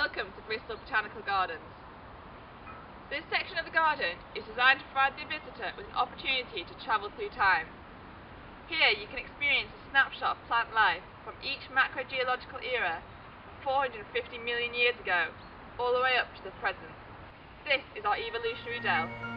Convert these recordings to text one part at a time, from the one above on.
Welcome to Bristol Botanical Gardens. This section of the garden is designed to provide the visitor with an opportunity to travel through time. Here you can experience a snapshot of plant life from each macrogeological era from 450 million years ago all the way up to the present. This is our evolutionary dell.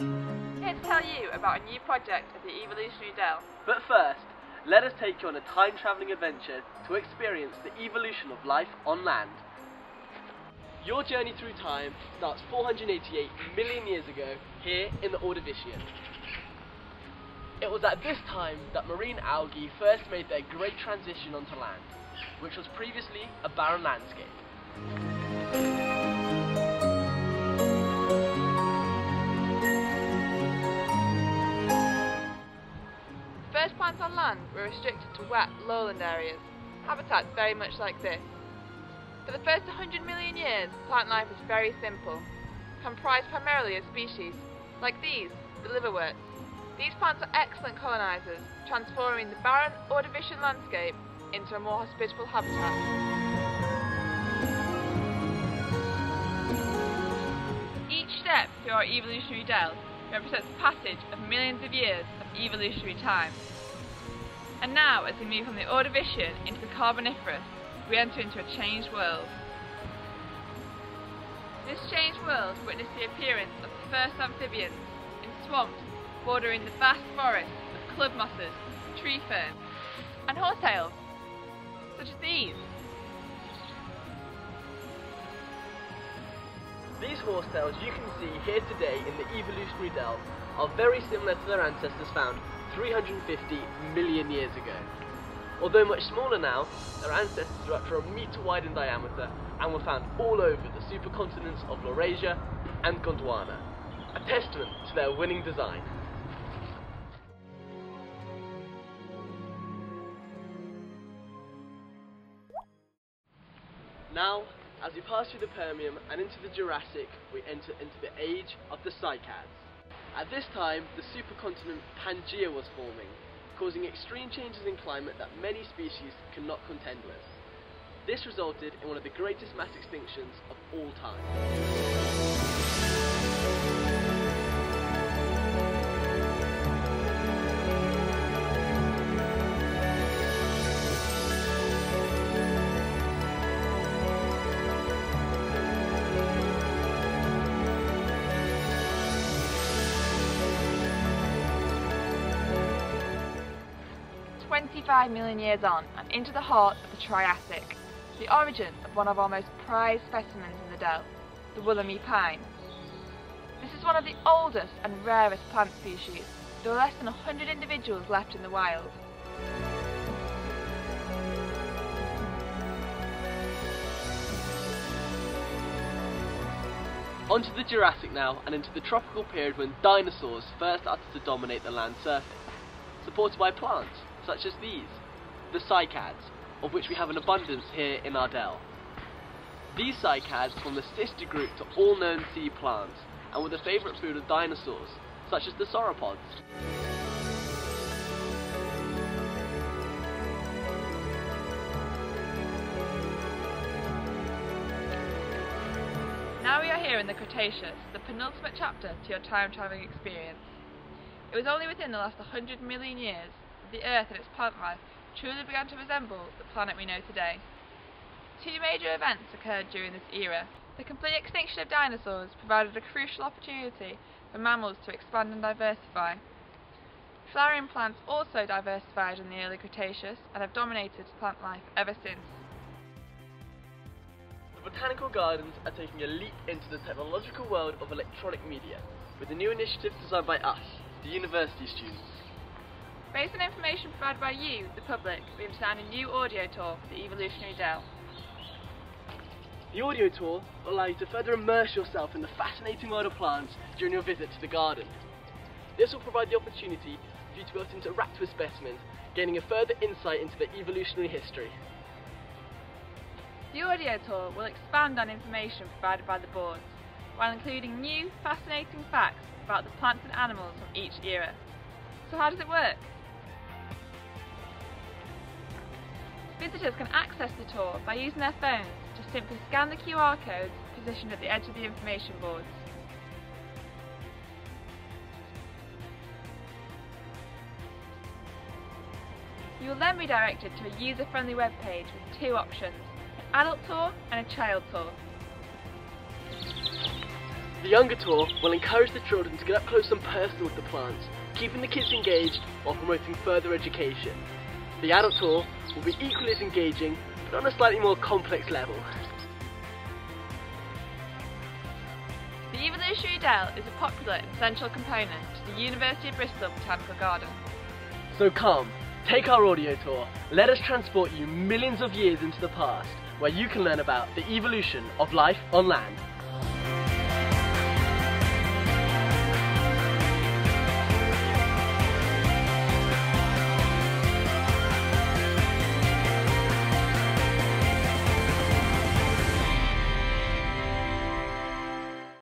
Here to tell you about a new project at the Evolutionary Dell. But first, let us take you on a time travelling adventure to experience the evolution of life on land. Your journey through time starts 488 million years ago here in the Ordovician. It was at this time that marine algae first made their great transition onto land, which was previously a barren landscape. First plants on land were restricted to wet lowland areas, habitats very much like this. For the first 100 million years, plant life was very simple, comprised primarily of species like these, the liverworts. These plants are excellent colonizers, transforming the barren Ordovician landscape into a more hospitable habitat. Each step through our evolutionary dell represents the passage of millions of years of evolutionary time. And now, as we move from the Ordovician into the Carboniferous, we enter into a changed world. This changed world witnessed the appearance of the first amphibians in swamps bordering the vast forests of club mosses, tree ferns, and horsetails, such as these. These horsetails you can see here today in the evolutionary dell are very similar to their ancestors found 350 million years ago. Although much smaller now, their ancestors were up to a metre wide in diameter and were found all over the supercontinents of Laurasia and Gondwana, a testament to their winning design. Now, as we pass through the Permian and into the Jurassic, we enter into the age of the cycads. At this time, the supercontinent Pangaea was forming, causing extreme changes in climate that many species cannot contend with. This resulted in one of the greatest mass extinctions of all time. Twenty-five million years on and into the heart of the Triassic, the origin of one of our most prized specimens in the Dell, the Wollemi pine. This is one of the oldest and rarest plant species. There are less than 100 individuals left in the wild. Onto the Jurassic now and into the tropical period when dinosaurs first started to dominate the land surface, supported by plants such as these, the cycads, of which we have an abundance here in our dell. These cycads form the sister group to all known seed plants and were the favourite food of dinosaurs, such as the sauropods. Now we are here in the Cretaceous, the penultimate chapter to your time travelling experience. It was only within the last 100 million years the Earth and its plant life truly began to resemble the planet we know today. Two major events occurred during this era. The complete extinction of dinosaurs provided a crucial opportunity for mammals to expand and diversify. Flowering plants also diversified in the early Cretaceous and have dominated plant life ever since. The Botanical Gardens are taking a leap into the technological world of electronic media with a new initiative designed by us, the university students. Based on information provided by you, the public, we have designed a new audio tour for the Evolutionary Dell. The audio tour will allow you to further immerse yourself in the fascinating world of plants during your visit to the garden. This will provide the opportunity for you to be able to interact with specimens gaining a further insight into the evolutionary history. The audio tour will expand on information provided by the boards, while including new, fascinating facts about the plants and animals from each era. So how does it work? Visitors can access the tour by using their phones to simply scan the QR codes positioned at the edge of the information boards. You will then be directed to a user-friendly webpage with two options, an adult tour and a child tour. The younger tour will encourage the children to get up close and personal with the plants, keeping the kids engaged while promoting further education. The adult tour will be equally as engaging, but on a slightly more complex level. The Evolutionary Dell is a popular and central component to the University of Bristol Botanical Garden. So come, take our audio tour, let us transport you millions of years into the past, where you can learn about the evolution of life on land.